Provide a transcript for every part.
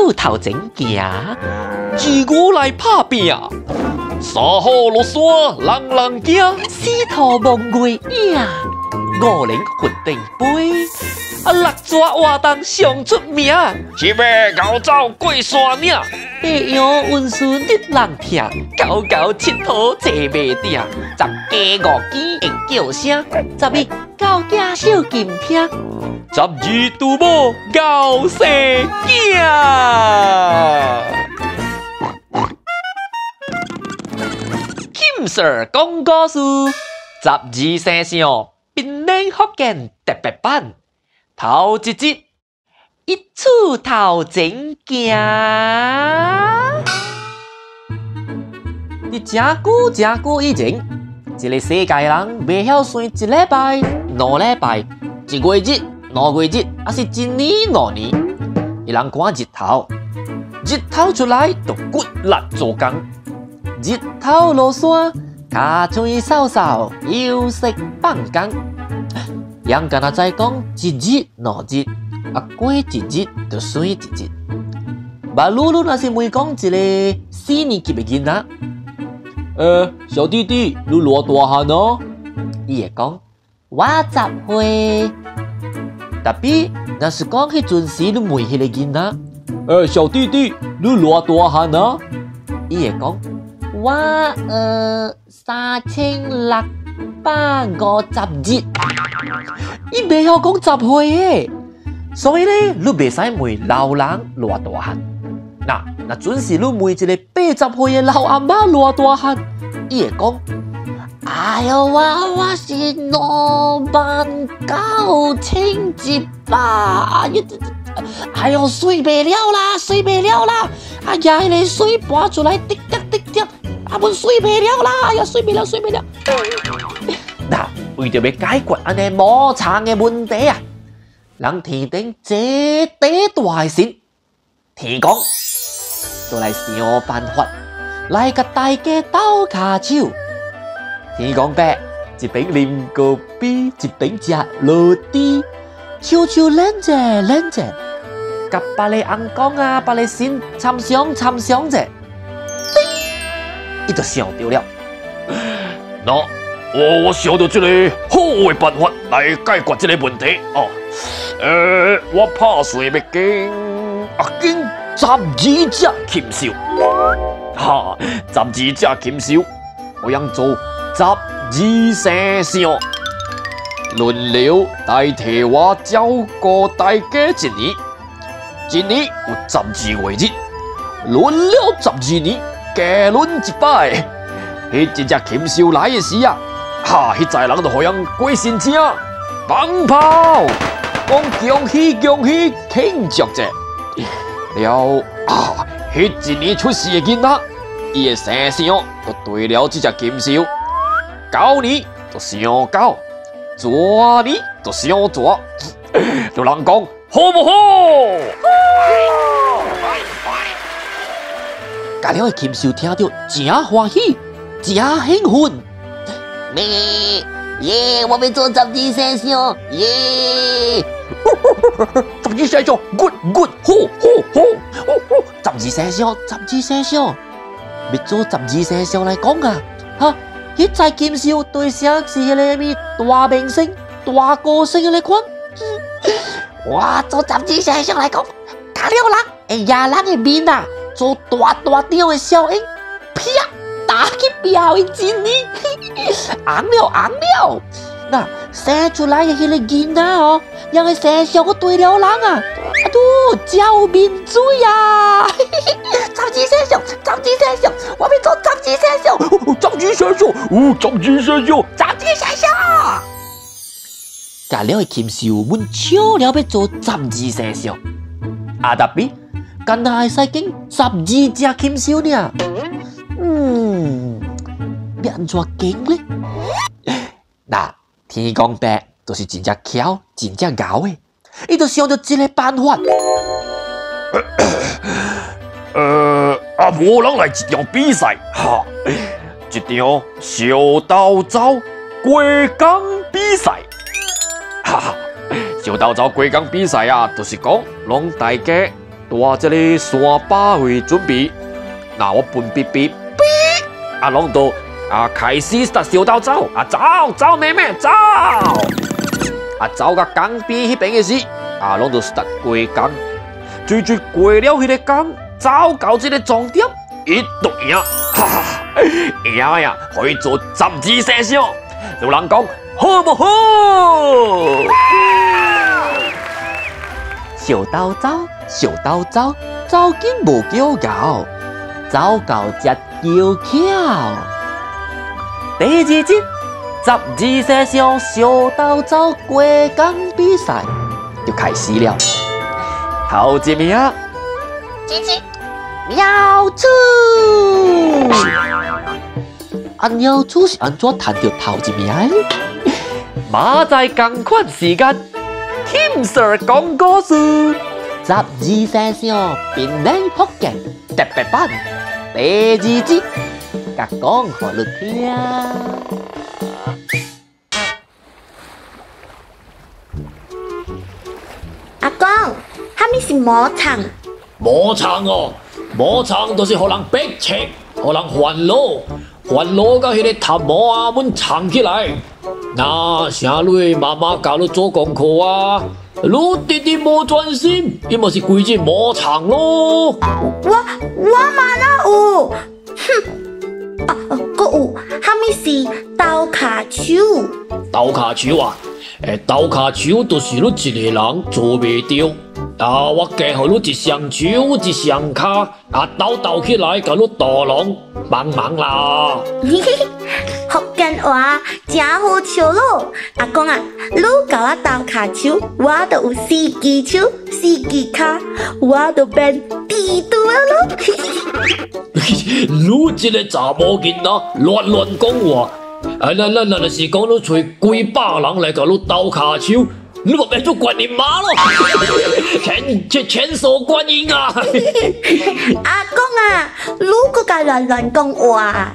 处头前行，自古来拍拼，三好落山人人惊，四兔望月影，五灵混定杯，啊六爪活动上出名，七马高走过山岭，八羊运顺得人听，九九七兔坐袂定，十家五鸡会叫声，十一九家小金听。十二杜母高生囝，金 Sir 讲故事，十二生肖槟榔福建特别版，头一节一处头前行。伫真久真久以前，一个世界人袂晓算一礼拜、两礼拜、一月日、两月日，还是一年、两年。伊人看日头，日头出来就骨力做工。日头落山，加吹扫扫，休息放工。人敢若在讲一日两日，啊过一日就算一日。马露露若是问讲一个四年级的囡仔，呃，小弟弟，你偌大汉哦？伊会讲我十岁。特别若是讲迄阵时你问迄个囡仔，呃，小弟弟，你偌大汉啊？伊会讲我呃三千六百五十日，伊袂晓讲十岁诶，所以咧，你袂使问老人偌大汉。那那准是你问一个八十岁诶老阿妈偌大汉，伊会讲。哎呦我我是两万九千一百，哎呦，哎呦水袂了啦，水袂了啦，哎呀，迄个水拔出来滴滴滴滴，啊，阮水袂了啦，哎呀，水袂了，水袂了。那为着要解决安尼无常的问题啊，人天顶坐地大神，天公就来想办法，来甲大家斗骹手。天公伯一边啉咖啡，一边食落地，悄悄冷者冷者，甲别个翁公啊，别个神参详参详者，伊就想到了。那我我想到这个好的办法来解决这个问题哦。呃，我拍算要跟啊跟十二只禽兽，哈，十二只禽兽，我想做。十二生肖轮流代替我照顾大家一年，一年有十二月日，轮了十二年，加轮一摆。迄一只禽兽来的时啊，哈，迄在人就互人过新车，放炮，讲恭喜恭喜，庆祝者。了啊，迄一年出世的囡仔，伊的生肖就对了这只禽兽。高年就上高，蛇年就想蛇，就人 讲好不好？家了的禽兽听到真欢喜，真兴奋。咩耶！我要做十二生肖耶！十二生肖，good good，好好好！十二生肖，十二生肖，要做十二生肖来讲啊，哈！一在金少对象是迄个咪大明星、大歌星的那款。哇，做杂志社上来讲，家了人会压人的面啊，做大大张的效应，啪打去表演真呢，昂了昂了。那生出来的迄个囡仔哦，让个生肖我对了人啊，啊都叫面水啊！杂志社上，杂志社上，我要做十二生肖，十二生肖，哦，十二生肖，十二生肖。甲了的禽兽，阮笑了要做十二生肖。啊，特别，干那会使经十二只禽兽呢？嗯，要安怎经呢？那。天公伯都是真正巧，真正牛的，伊就想到一个办法。呃，啊，无人来一场比赛，哈，一场小刀招过江比赛，哈哈，小刀招过江比赛啊，就是讲让大家大只个三百岁准备，那我分别别别，啊，拢到啊开始搭小刀走，啊走走妹妹走，啊走到江边迄边嘅时，啊拢到搭过江，追追过了迄个江，走到这个终点，一对赢，哈哈，赢呀，可以做十二生肖，有人讲好不好？小刀走，小刀走，走紧无叫咬，走到只叫巧。第二节十二生肖小刀走过江比赛就开始了。头一名，姐姐，鸟鼠。啊，鸟鼠是安怎赚到头一名的？马在同款时间，Kim Sir 讲故事。十二生肖并联福建特别版第二集，甲讲互你听。阿公，哈咪是魔场？魔场哦，魔场就是互人逼切，互人烦恼，烦恼甲迄个头毛啊，阮藏起来。那啥你妈妈教你做功课啊，你弟弟无专心，伊嘛是归进魔场咯。我我嘛哪有？哼！啊，搁有哈咪是刀卡手？刀卡手啊，诶，刀卡手就是你一个人做袂到。啊！我加互你一双手，一双脚，啊，斗斗起来，给你大龙帮忙啦！嘿嘿，福建话真好笑咯！阿公啊，你教我斗卡手，我就有四只手、四只脚，我就变地图啊咯！嘿嘿，你这个查某囡仔乱乱讲话，啊，那那那是讲你找几百人来给你斗卡手。你莫变做观音妈咯，千千千手观音啊！阿公啊，你个家乱乱讲话。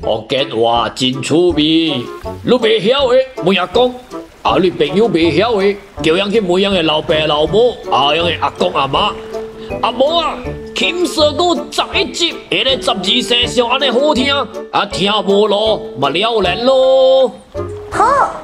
我讲话真趣味，你未晓的问阿公，啊你朋友未晓的，叫人去问人的老爸老母，啊样的阿公阿妈，阿母啊，听说过十一集，迄个十二生肖安尼好听，啊听无咯，嘛了然咯。好。